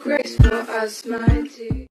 Grace for us, mighty.